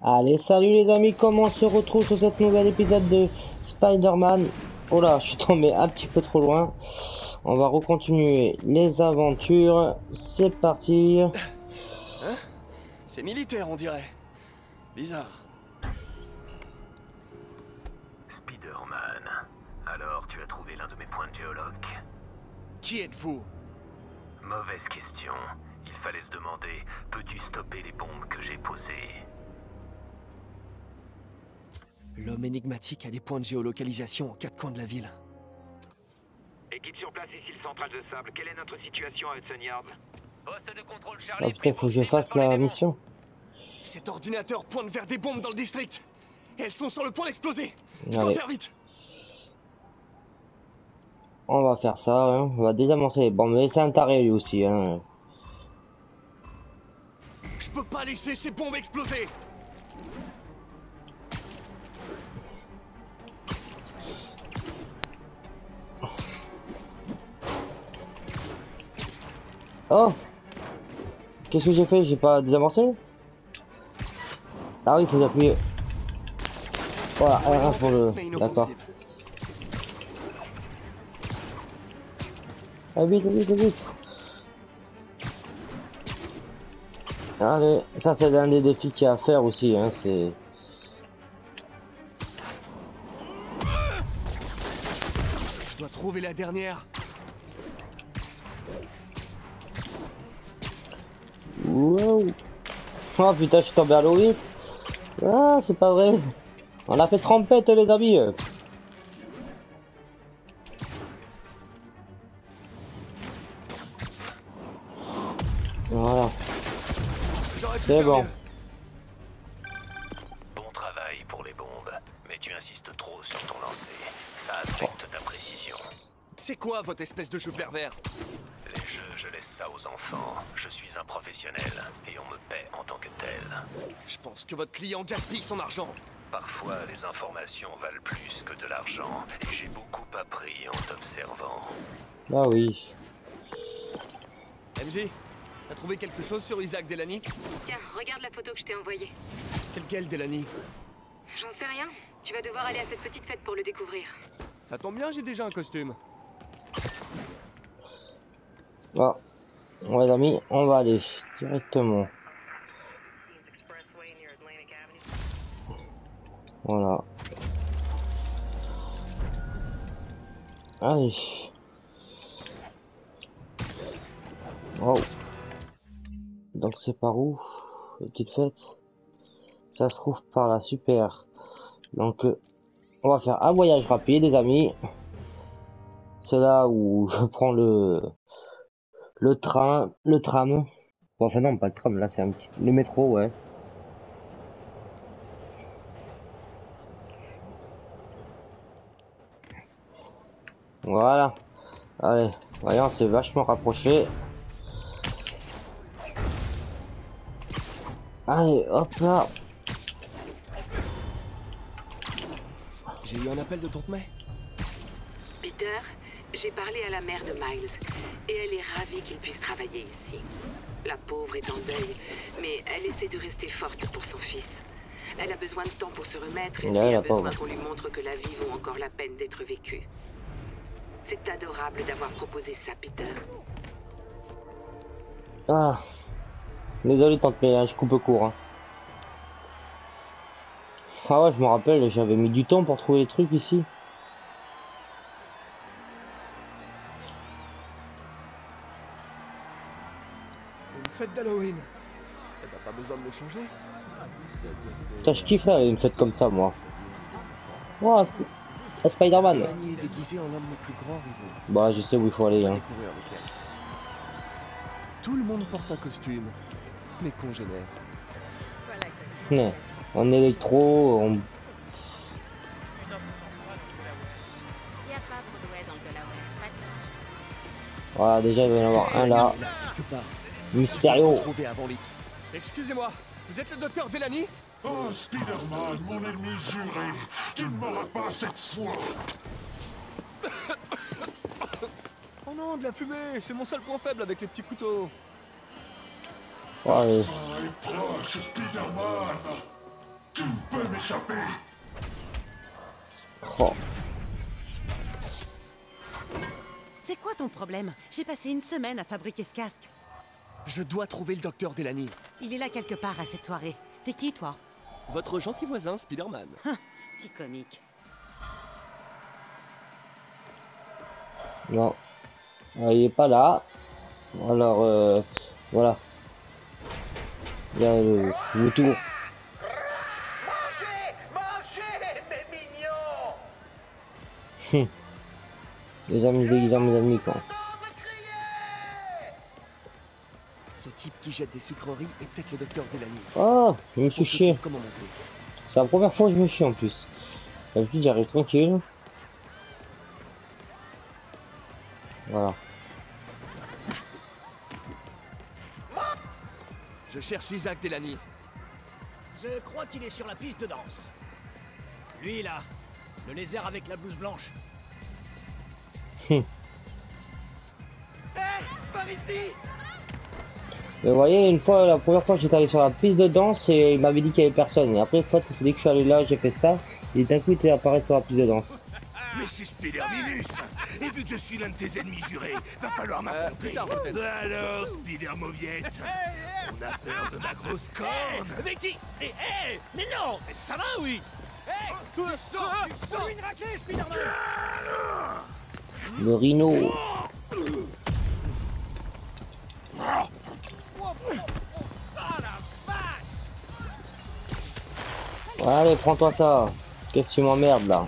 Allez, salut les amis, comment on se retrouve sur cet nouvel épisode de Spider-Man Oh là, je suis tombé un petit peu trop loin. On va recontinuer les aventures. C'est parti. Hein C'est militaire, on dirait. Bizarre. Spider-Man. Alors, tu as trouvé l'un de mes points de géologue? Qui êtes-vous? Mauvaise question. Il fallait se demander, peux-tu stopper les bombes que j'ai posées? L'homme énigmatique a des points de géolocalisation aux quatre coins de la ville. Équipe sur place ici le central de sable. Quelle est notre situation à Hudson Yard Poste de contrôle Charlie. Après, faut que je fasse la mission. Cet ordinateur pointe vers des bombes dans le district. Et elles sont sur le point d'exploser. Je dois faire vite. On va faire ça, hein. on va désamorcer les bombes. Mais c'est un taré lui aussi. Hein. Je peux pas laisser ces bombes exploser. Oh Qu'est-ce que j'ai fait? J'ai pas désamorcé? Ah oui, il faut appuyer. Voilà, R1 pour le... D'accord. Ah vite, vite, vite Allez, ça c'est l'un des défis qu'il y a à faire aussi, hein, c'est... Je dois trouver la dernière. Wow Oh putain, je suis tombé à l'eau vite Ah, c'est pas vrai On a fait trompette les amis Voilà, c'est bon. Bon travail pour les bombes, mais tu insistes trop sur ton lancer. Ça affecte ta précision. C'est quoi votre espèce de jeu pervers? Je laisse ça aux enfants. Je suis un professionnel et on me paie en tant que tel. Je pense que votre client gaspille son argent. Parfois, les informations valent plus que de l'argent et j'ai beaucoup appris en t'observant. Ah oui. MJ, t'as trouvé quelque chose sur Isaac Delany? Tiens, regarde la photo que je t'ai envoyée. C'est lequel Delany? J'en sais rien. Tu vas devoir aller à cette petite fête pour le découvrir. Ça tombe bien, j'ai déjà un costume. Ah. Ouais amis, on va aller directement. Voilà. Allez. Wow. Donc c'est par où Petite fête? Ça se trouve par là, super. Donc euh, on va faire un voyage rapide les amis. C'est là où je prends le le train, le tram. Bon, enfin non, pas le tram, là c'est un petit... Le métro, ouais. Voilà. Allez, voyons, c'est vachement rapproché. Allez, hop là. J'ai eu un appel de Tante May. Peter, j'ai parlé à la mère de Miles et elle est ravie qu'il puisse travailler ici. La pauvre est en deuil, mais elle essaie de rester forte pour son fils. Elle a besoin de temps pour se remettre et elle a besoin qu'on lui montre que la vie vaut encore la peine d'être vécue. C'est adorable d'avoir proposé ça, Peter. Ah. Désolé, tante, mais hein, je coupe court. Hein. Ah ouais, je me rappelle, j'avais mis du temps pour trouver les trucs ici. d'Halloween. Eh ben, pas besoin de le changer. Putain, je kiffe là, une fête comme ça, moi. Ouah, c'est- c'est Spider-Man. Déguisé en plus rivaux. Bah, je sais où il faut aller. Hein. Tout le monde porte un costume. Mes congénères. Ouais. En électro, on... Il n'y a pas Broadway dans le Delaware, pas de match. Voilà, déjà, il va y en avoir un là. Mysterio. Excusez-moi, vous êtes le docteur Delany Oh, Spider-Man, mon ennemi juré, tu ne m'auras pas cette fois. Oh non, de la fumée C'est mon seul point faible avec les petits couteaux. Ouais, Fin est proche, Spider-Man. échapper. Oh. C'est quoi ton problème? J'ai passé une semaine à fabriquer ce casque. Je dois trouver le docteur Delany. Il est là quelque part à cette soirée. T'es qui, toi? Votre gentil voisin, Spider-Man. Petit comique. Non. Ah, il est pas là. Alors, euh, voilà. Il y a le, le tour. Les amis déguisés mes amis quoi. Qui jette des sucreries est peut-être le docteur Delany. Oh, je me suis chié. C'est la première fois que je me chie en plus. D'habitude j'arrive tranquille. Voilà. Je cherche Isaac Delany. Je crois qu'il est sur la piste de danse. Lui là, le lézard avec la blouse blanche. Hum. Hé, par ici Mais vous voyez, une fois, la première fois j'étais allé sur la piste de danse et il m'avait dit qu'il y avait personne. Et après, fois, dès que je suis allé là, j'ai fait ça. Et d'un coup, il était apparu sur la piste de danse. Mais c'est Spider-Minus Et vu que je suis l'un de tes ennemis jurés, va falloir Euh, m'affronter. Alors, Spider-Mauviette On a peur de ma grosse corne Mais qui Eh, Mais non Mais ça va, oui Hé Tu sors Tu sors une raclée, Spider-Man Le rhino. Allez, prends-toi ça. Qu'est-ce que tu m'emmerdes là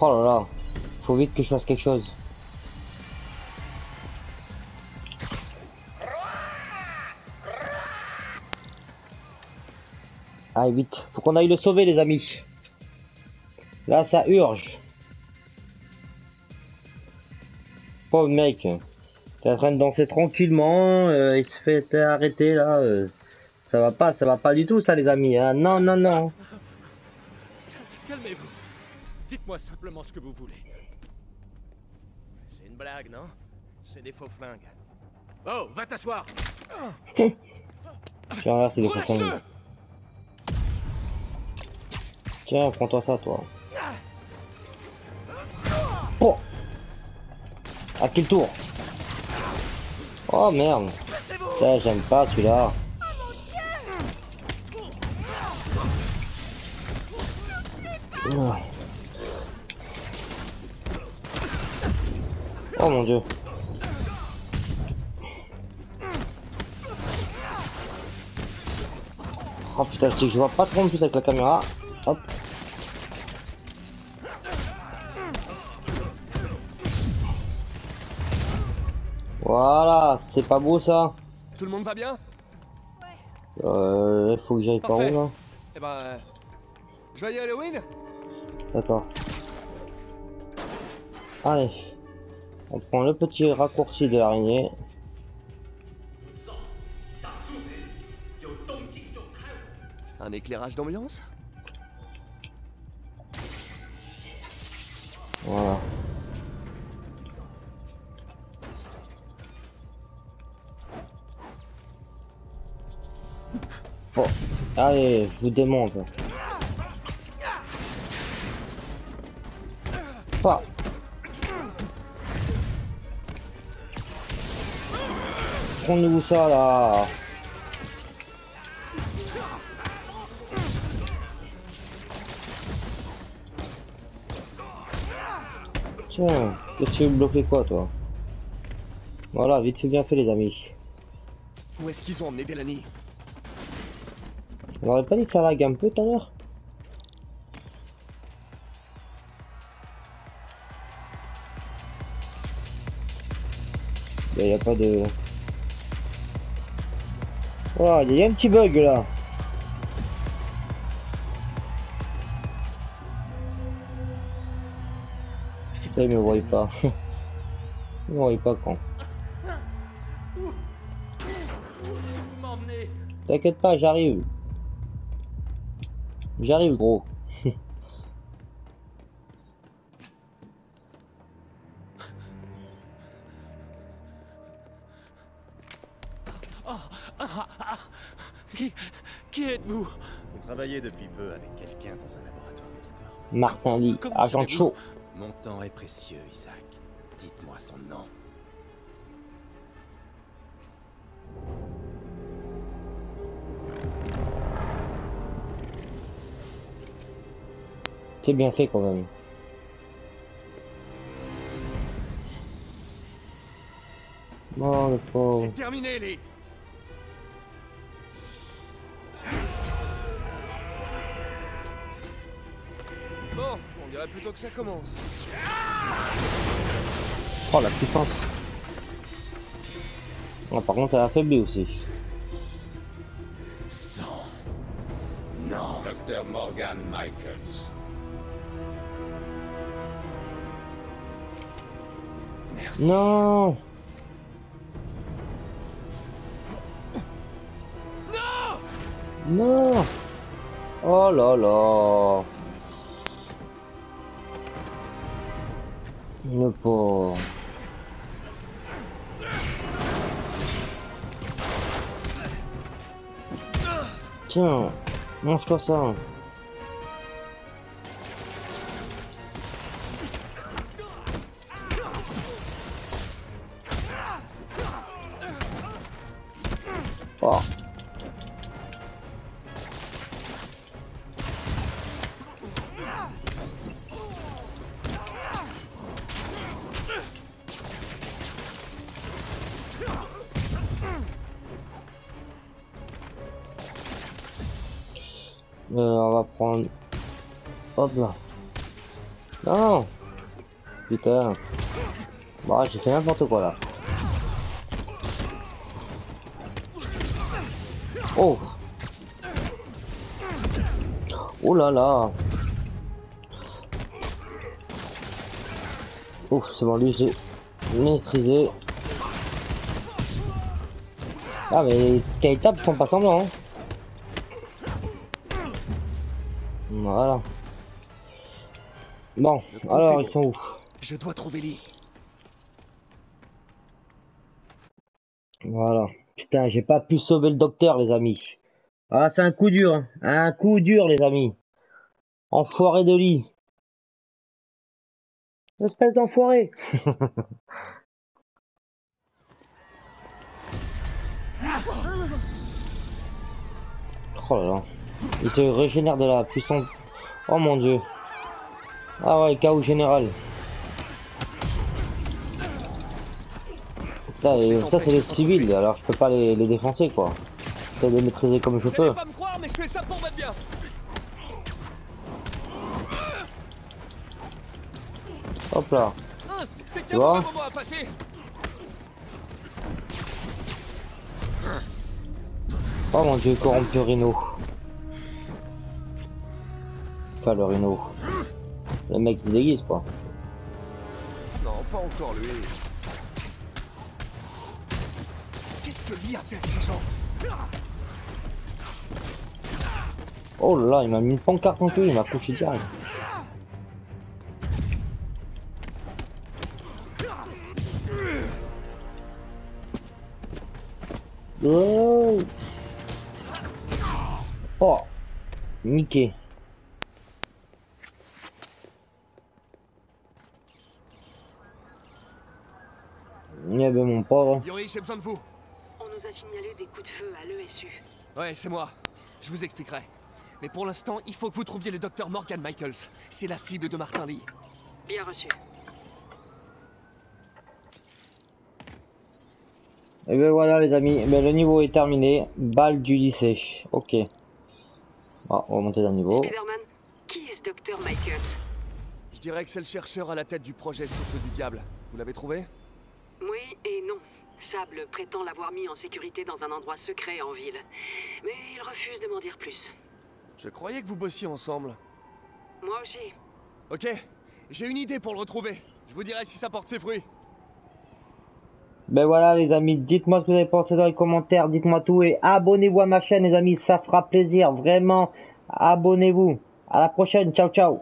Oh là là. Faut vite que je fasse quelque chose. Allez, vite. Faut qu'on aille le sauver, les amis. Là, ça urge. Pauvre mec. T'es en train de danser tranquillement. euh, il se fait arrêter, là. euh. ça va pas, ça va pas du tout, ça, les amis. Hein. Non, non, non. Calmez-vous. Dites-moi simplement ce que vous voulez. C'est une blague, non? C'est des faux flingues. Oh, va t'asseoir J'ai renversé les façons. Relâche-le Tiens, prends-toi ça, toi. Oh À quel tour Oh merde Ça, j'aime pas celui-là. Oh. Oh mon dieu. Oh putain, que je vois pas trop en plus avec la caméra. Hop. Voilà, c'est pas beau ça. Tout le monde va bien? Euh, faut que j'aille par où là? Eh ben... euh, Joyeux Halloween D'accord. Allez. On prend le petit raccourci de l'araignée. Un éclairage d'ambiance? Voilà. Bon, allez, je vous démonte. Pas. Prenez-vous ça là. Tiens, que tu bloquer quoi toi? Voilà, vite fait bien fait les amis. Où est-ce qu'ils ont emmené Delany On aurait pas dit que ça lag un peu tout à l'heure Il y a pas de... Oh, il y a un petit bug là C'est Ça, il me voyait pas. il me voyait pas quand. M'emmener T'inquiète pas, j'arrive. J'arrive gros. qui, qui êtes-vous? Vous travaillez depuis peu avec quelqu'un dans un laboratoire de score. Martin Lee, agent chaud. Mon temps est précieux, Isaac. Dites-moi son nom. C'est bien fait quand même. Oh le pauvre. C'est terminé, Lee. Bon, on dirait plutôt que ça commence. Oh la puissance. Ah, par contre, elle a affaibli aussi. Non. Docteur Morgan Michaels. Non Non Oh là là Le pauvre. Tiens, mange-toi ça. Prendre... Hop là. Non Putain. Bah, j'ai fait n'importe quoi là. Oh Oh là là Ouf, c'est bon, lui, j'ai maîtrisé. Ah, mais tables font pas semblant, hein. Voilà. Bon, alors ils sont où? Je dois trouver Lee. Voilà. Putain, j'ai pas pu sauver le docteur, les amis. Ah, c'est un coup dur, hein. Un coup dur, les amis. Enfoiré de lit. Espèce d'enfoiré. oh là là. Il se régénère de la puissance. Oh mon dieu. Ah ouais, chaos général. Ça, et ça c'est les civils, alors je peux pas les, les défoncer quoi. Je peux les maîtriser comme je peux. allez pas me croire, mais je fais ça pour votre bien. Hop là. Hein, Tu vois. Oh mon dieu, corrompu Rhino. Enfin le Rhino. Le mec se déguise quoi. Non, pas encore lui. Qu'est-ce que Lee a fait ces gens? Oh là là, il m'a mis une pancarte en tout, il m'a couché direct. Oh, oh. niqué. Eh ben mon pauvre. Yuri, j'ai besoin de vous. On nous a signalé des coups de feu à l'ESU. Ouais, c'est moi. Je vous expliquerai. Mais pour l'instant, il faut que vous trouviez le docteur Morgan Michaels. C'est la cible de Martin Lee. Bien reçu. Et ben voilà les amis, Eh ben, le niveau est terminé. Balle du lycée. Ok. Ah, on va monter d'un niveau. Spider-Man, qui est ce docteur Michaels? Je dirais que c'est le chercheur à la tête du projet Souffle du Diable. Vous l'avez trouvé? Sable prétend l'avoir mis en sécurité dans un endroit secret en ville. Mais il refuse de m'en dire plus. Je croyais que vous bossiez ensemble. Moi aussi. Ok, j'ai une idée pour le retrouver. Je vous dirai si ça porte ses fruits. Ben voilà les amis, dites-moi ce que vous avez pensé dans les commentaires, dites-moi tout et abonnez-vous à ma chaîne les amis, ça fera plaisir, vraiment, abonnez-vous. À la prochaine, ciao ciao